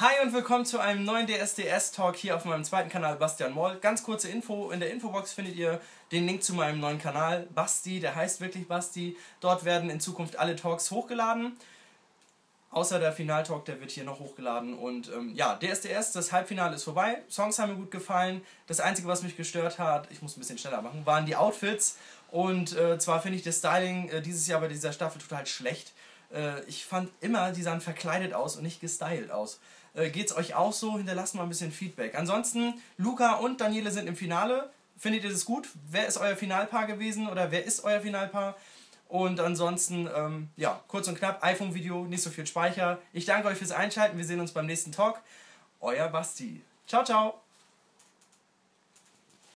Hi und willkommen zu einem neuen DSDS-Talk hier auf meinem zweiten Kanal Bastian Moll. Ganz kurze Info, in der Infobox findet ihr den Link zu meinem neuen Kanal Basti, der heißt wirklich Basti. Dort werden in Zukunft alle Talks hochgeladen. Außer der Finaltalk, der wird hier noch hochgeladen. Und ähm, ja, DSDS, das Halbfinale ist vorbei. Songs haben mir gut gefallen. Das Einzige, was mich gestört hat, ich muss ein bisschen schneller machen, waren die Outfits. Und äh, zwar finde ich das Styling äh, dieses Jahr bei dieser Staffel total schlecht. Äh, ich fand immer, die sahen verkleidet aus und nicht gestylt aus. Äh, geht's euch auch so? Hinterlasst mal ein bisschen Feedback. Ansonsten, Luca und Daniele sind im Finale. Findet ihr das gut? Wer ist euer Finalpaar gewesen oder wer ist euer Finalpaar? Und ansonsten, ähm, ja, kurz und knapp, iPhone-Video, nicht so viel Speicher. Ich danke euch fürs Einschalten. Wir sehen uns beim nächsten Talk. Euer Basti. Ciao, ciao.